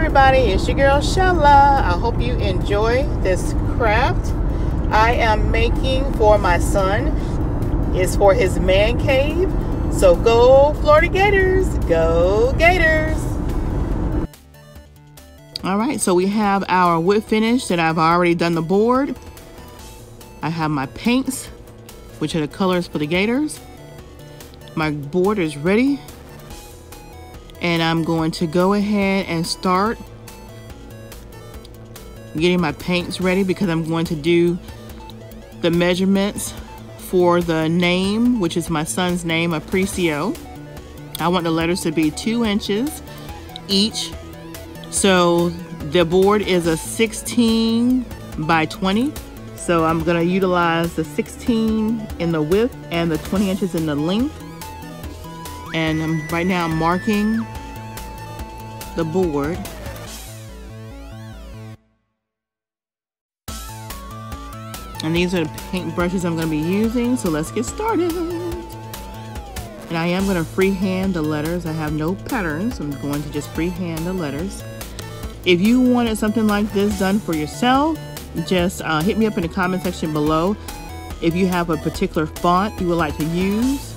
everybody, it's your girl Shella. I hope you enjoy this craft. I am making for my son. It's for his man cave. So go Florida Gators, go Gators. All right, so we have our wood finish that I've already done the board. I have my paints, which are the colors for the Gators. My board is ready and I'm going to go ahead and start getting my paints ready because I'm going to do the measurements for the name, which is my son's name, Aprecio. I want the letters to be two inches each. So the board is a 16 by 20. So I'm gonna utilize the 16 in the width and the 20 inches in the length and I'm, right now I'm marking the board. And these are the paint brushes I'm going to be using so let's get started. And I am going to freehand the letters. I have no patterns. So I'm going to just freehand the letters. If you wanted something like this done for yourself just uh, hit me up in the comment section below. If you have a particular font you would like to use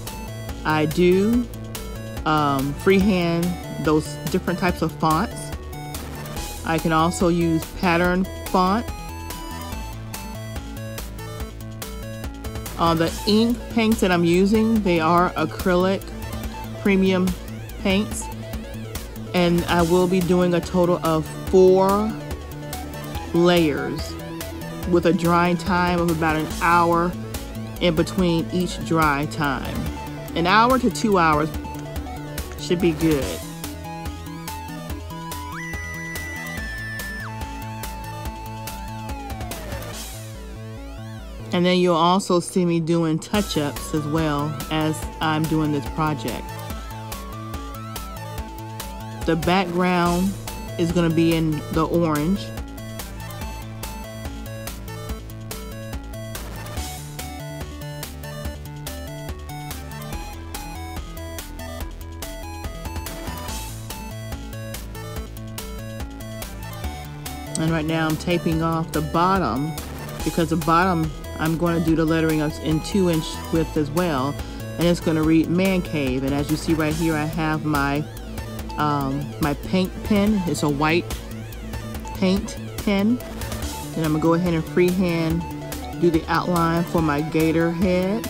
I do um, freehand those different types of fonts. I can also use pattern font. Uh, the ink paints that I'm using, they are acrylic premium paints. And I will be doing a total of four layers with a drying time of about an hour in between each dry time. An hour to two hours should be good. And then you'll also see me doing touch-ups as well as I'm doing this project. The background is going to be in the orange. Right now I'm taping off the bottom because the bottom I'm going to do the lettering in two inch width as well and it's going to read man cave and as you see right here I have my um, my paint pen. It's a white paint pen and I'm gonna go ahead and freehand do the outline for my gator head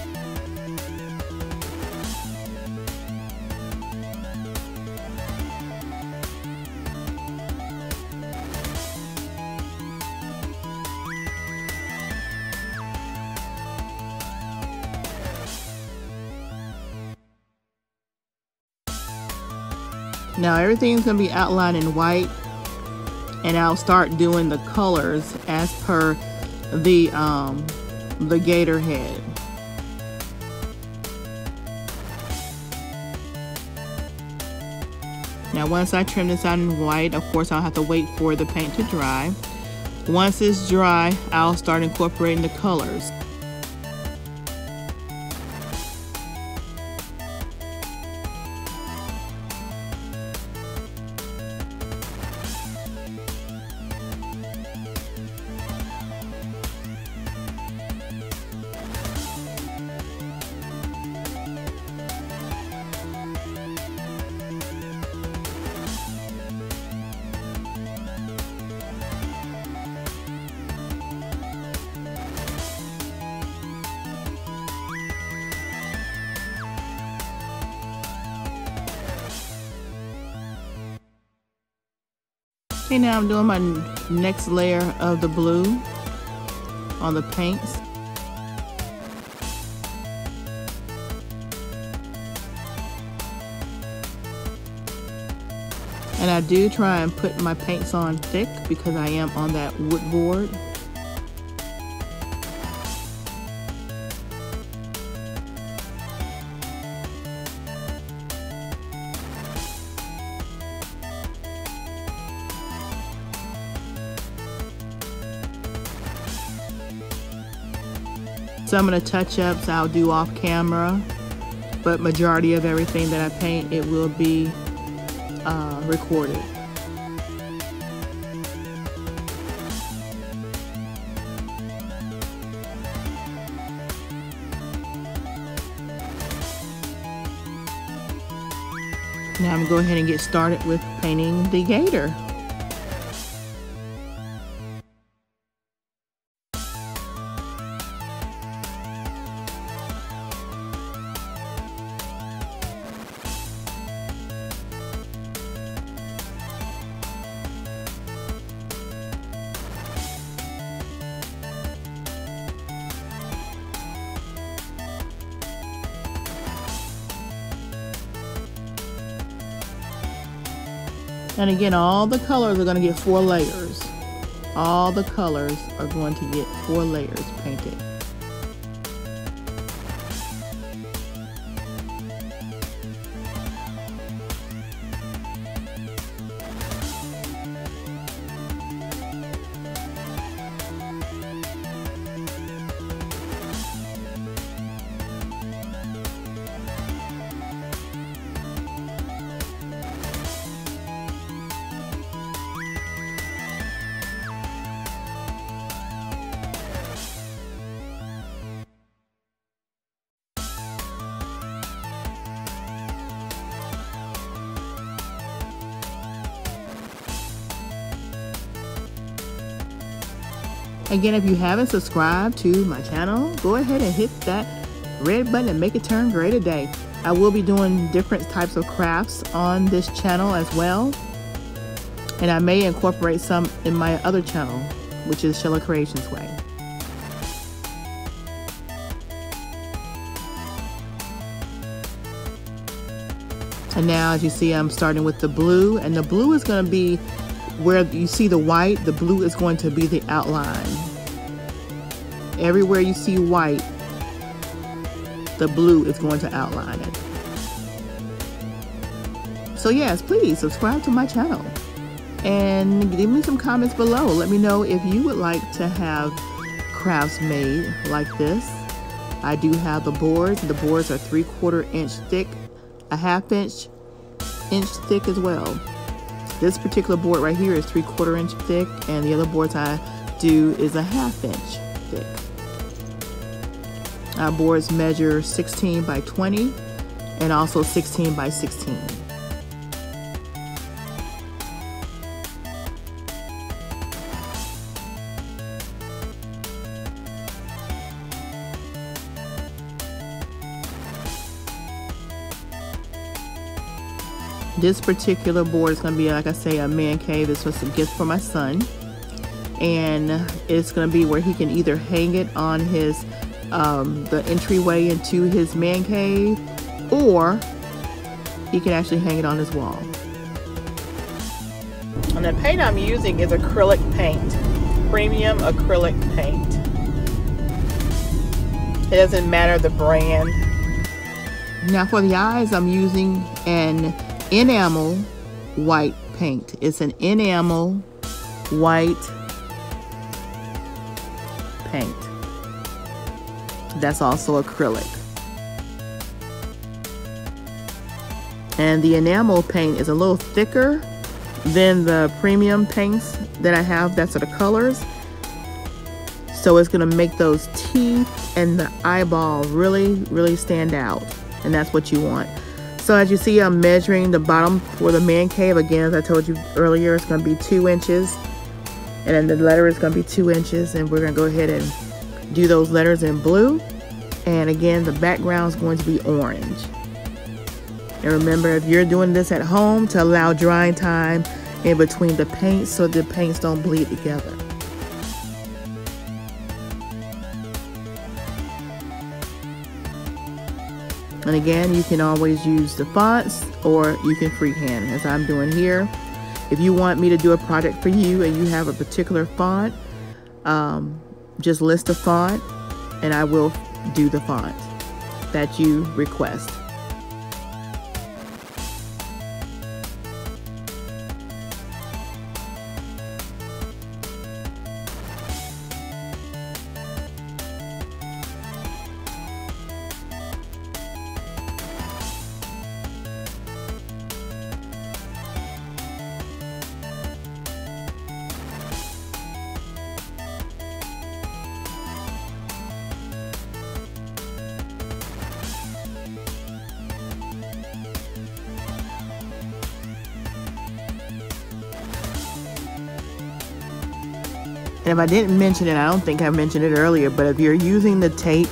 Now everything's gonna be outlined in white and I'll start doing the colors as per the um, the gator head. Now once I trim this out in white, of course I'll have to wait for the paint to dry. Once it's dry, I'll start incorporating the colors. Okay, now I'm doing my next layer of the blue on the paints. And I do try and put my paints on thick because I am on that wood board. Some of the touch-ups I'll do off camera, but majority of everything that I paint, it will be uh, recorded. Now I'm going to go ahead and get started with painting the gator. Again, all the colors are going to get four layers. All the colors are going to get four layers painted. Again, if you haven't subscribed to my channel, go ahead and hit that red button and make it turn gray today. I will be doing different types of crafts on this channel as well. And I may incorporate some in my other channel, which is Shella Creations Way. And now as you see, I'm starting with the blue and the blue is gonna be where you see the white, the blue is going to be the outline. Everywhere you see white, the blue is going to outline it. So yes, please subscribe to my channel and give me some comments below. Let me know if you would like to have crafts made like this. I do have the boards. The boards are three quarter inch thick, a half inch inch thick as well. This particular board right here is three quarter inch thick and the other boards I do is a half inch thick. Our boards measure 16 by 20 and also 16 by 16. This particular board is going to be, like I say, a man cave. This was a gift for my son. And it's going to be where he can either hang it on his, um, the entryway into his man cave, or he can actually hang it on his wall. And the paint I'm using is acrylic paint, premium acrylic paint. It doesn't matter the brand. Now for the eyes, I'm using an enamel white paint. It's an enamel white paint. That's also acrylic. And the enamel paint is a little thicker than the premium paints that I have that's the colors. So it's gonna make those teeth and the eyeball really, really stand out. And that's what you want. So as you see, I'm measuring the bottom for the man cave. Again, as I told you earlier, it's going to be two inches. And then the letter is going to be two inches. And we're going to go ahead and do those letters in blue. And again, the background is going to be orange. And remember, if you're doing this at home, to allow drying time in between the paints so the paints don't bleed together. And again, you can always use the fonts or you can freehand as I'm doing here. If you want me to do a project for you and you have a particular font, um, just list a font and I will do the font that you request. And if I didn't mention it, I don't think I mentioned it earlier, but if you're using the tape,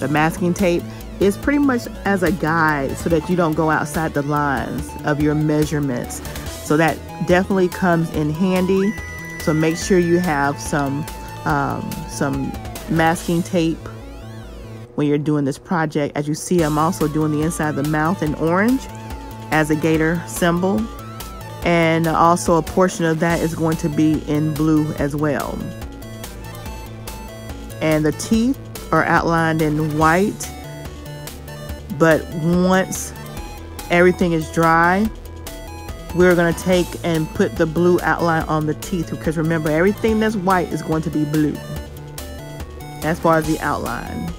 the masking tape, it's pretty much as a guide so that you don't go outside the lines of your measurements. So that definitely comes in handy. So make sure you have some um, some masking tape when you're doing this project. As you see, I'm also doing the inside of the mouth in orange as a gator symbol. And also a portion of that is going to be in blue as well. And the teeth are outlined in white. But once everything is dry, we're going to take and put the blue outline on the teeth because remember everything that's white is going to be blue as far as the outline.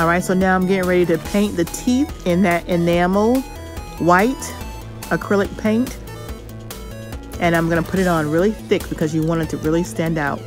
All right, so now I'm getting ready to paint the teeth in that enamel white acrylic paint. And I'm gonna put it on really thick because you want it to really stand out.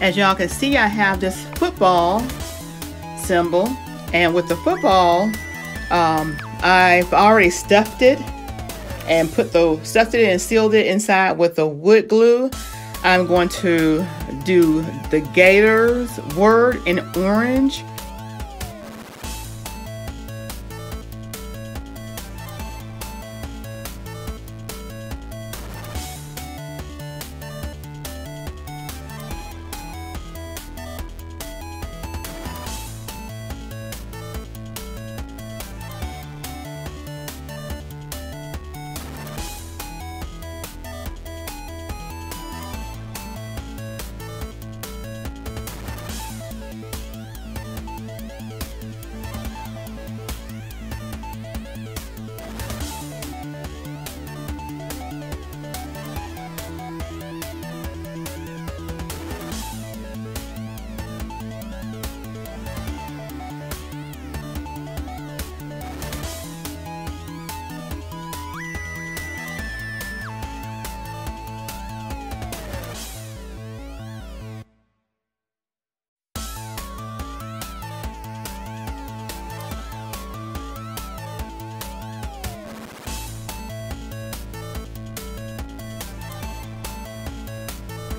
As y'all can see, I have this football symbol. And with the football, um, I've already stuffed it and put the stuffed it and sealed it inside with the wood glue. I'm going to do the Gators word in orange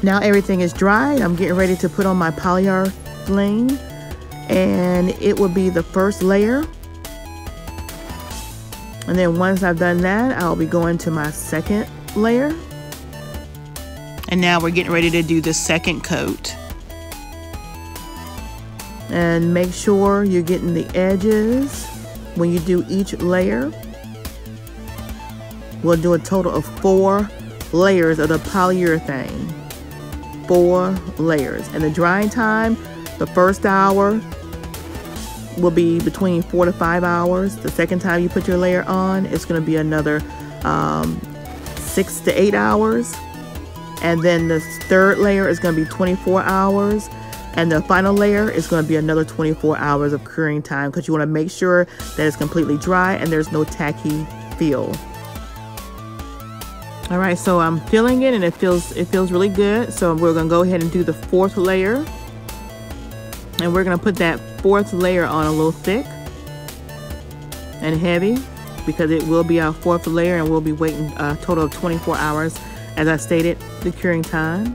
Now everything is dried. I'm getting ready to put on my polyurethane and it will be the first layer. And then once I've done that, I'll be going to my second layer. And now we're getting ready to do the second coat. And make sure you're getting the edges when you do each layer. We'll do a total of four layers of the polyurethane four layers. And the drying time, the first hour will be between four to five hours. The second time you put your layer on, it's going to be another um, six to eight hours. And then the third layer is going to be 24 hours. And the final layer is going to be another 24 hours of curing time because you want to make sure that it's completely dry and there's no tacky feel. All right, so I'm filling it and it feels it feels really good. So we're gonna go ahead and do the fourth layer. And we're gonna put that fourth layer on a little thick and heavy because it will be our fourth layer and we'll be waiting a total of 24 hours as I stated the curing time.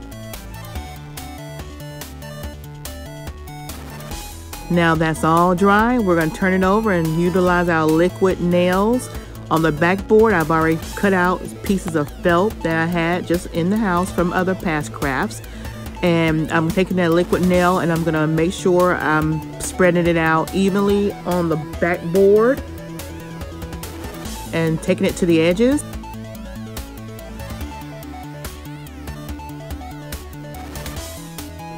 Now that's all dry, we're gonna turn it over and utilize our liquid nails on the backboard, I've already cut out pieces of felt that I had just in the house from other past crafts. And I'm taking that liquid nail and I'm gonna make sure I'm spreading it out evenly on the backboard and taking it to the edges.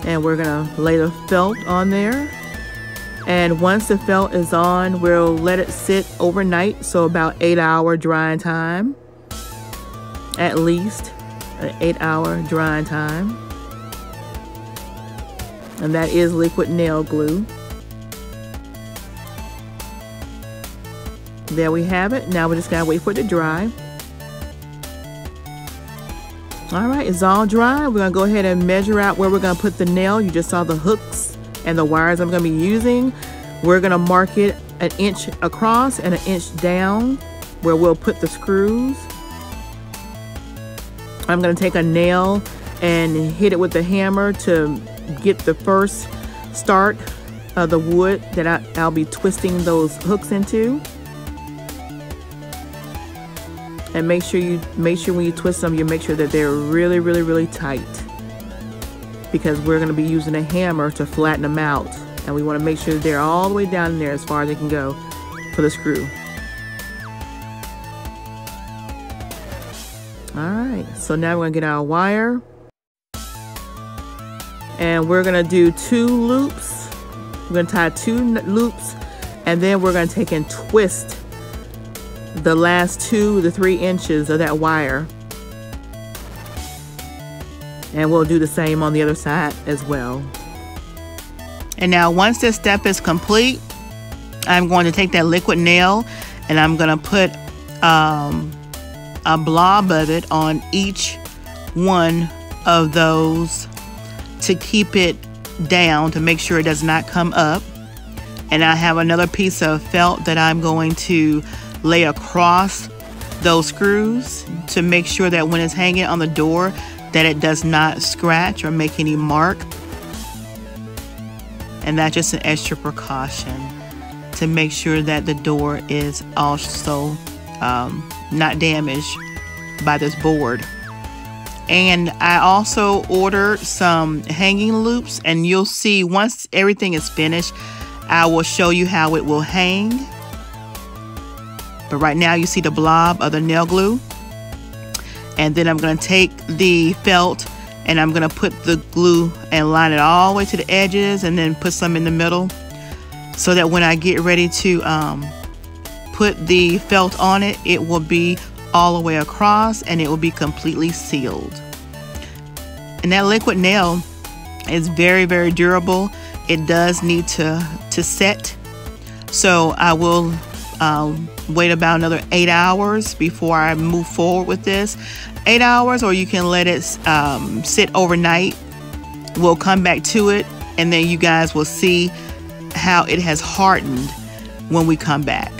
And we're gonna lay the felt on there and once the felt is on, we'll let it sit overnight, so about eight hour drying time, at least an eight hour drying time. And that is liquid nail glue. There we have it. Now we just gotta wait for it to dry. All right, it's all dry. We're gonna go ahead and measure out where we're gonna put the nail. You just saw the hooks and the wires I'm going to be using. We're going to mark it an inch across and an inch down where we'll put the screws. I'm going to take a nail and hit it with the hammer to get the first start of the wood that I, I'll be twisting those hooks into. And make sure you make sure when you twist them, you make sure that they're really, really, really tight because we're going to be using a hammer to flatten them out. And we want to make sure they're all the way down in there as far as they can go for the screw. All right, so now we're going to get our wire. And we're going to do two loops. We're going to tie two loops and then we're going to take and twist the last two to three inches of that wire and we'll do the same on the other side as well. And now once this step is complete, I'm going to take that liquid nail and I'm going to put um, a blob of it on each one of those to keep it down to make sure it does not come up. And I have another piece of felt that I'm going to lay across those screws to make sure that when it's hanging on the door that it does not scratch or make any mark. And that's just an extra precaution to make sure that the door is also um, not damaged by this board. And I also ordered some hanging loops and you'll see once everything is finished, I will show you how it will hang. But right now you see the blob of the nail glue. And then I'm gonna take the felt and I'm gonna put the glue and line it all the way to the edges and then put some in the middle so that when I get ready to um, put the felt on it, it will be all the way across and it will be completely sealed. And that liquid nail is very, very durable. It does need to, to set. So I will um, wait about another eight hours before I move forward with this. Eight hours, or you can let it um, sit overnight. We'll come back to it, and then you guys will see how it has hardened when we come back.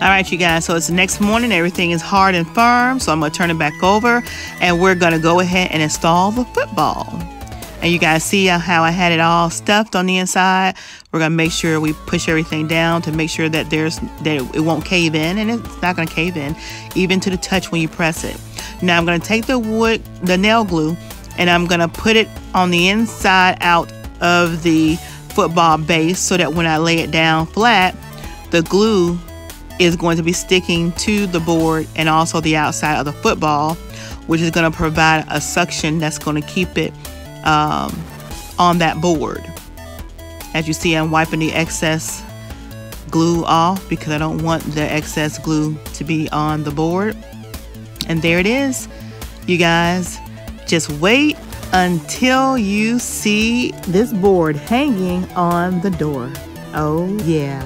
All right, you guys, so it's the next morning. Everything is hard and firm, so I'm going to turn it back over, and we're going to go ahead and install the football. And you guys see how I had it all stuffed on the inside. We're gonna make sure we push everything down to make sure that there's that it won't cave in, and it's not gonna cave in, even to the touch when you press it. Now I'm gonna take the wood, the nail glue, and I'm gonna put it on the inside out of the football base so that when I lay it down flat, the glue is going to be sticking to the board and also the outside of the football, which is going to provide a suction that's going to keep it um, on that board. As you see, I'm wiping the excess glue off because I don't want the excess glue to be on the board. And there it is, you guys. Just wait until you see this board hanging on the door. Oh yeah.